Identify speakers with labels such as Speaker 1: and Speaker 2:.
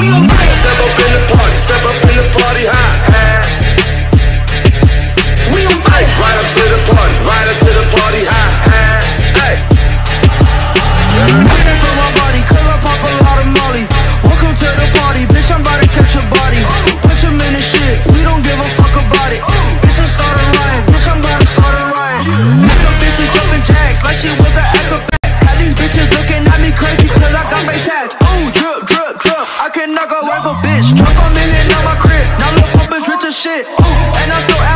Speaker 1: Step
Speaker 2: up in the party, step up in the party high.
Speaker 1: shit. And I still